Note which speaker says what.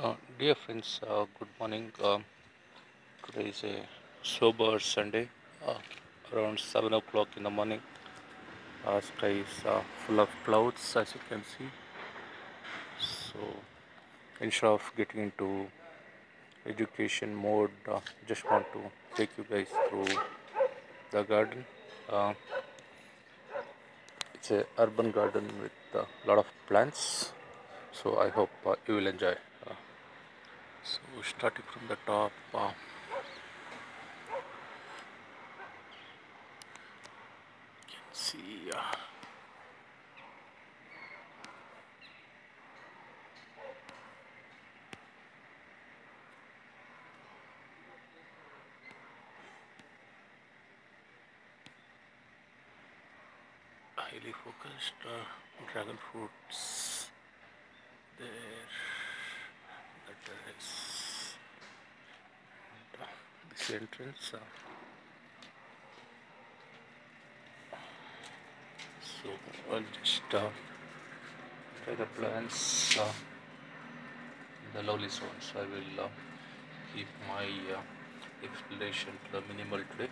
Speaker 1: Uh, dear friends, uh, good morning. Um, today is a sober Sunday, uh, around 7 o'clock in the morning. Uh, sky is uh, full of clouds, as you can see. So, instead of getting into education mode, uh, just want to take you guys through the garden. Uh, it's a urban garden with a lot of plants. So, I hope uh, you will enjoy. So starting from the top, uh, you can see uh, highly focused uh, dragon fruits there. That is and, uh, entrance. Uh, so I'll just uh, try the plants uh, the lovely zones. I will uh, keep my uh, explanation to the minimal today.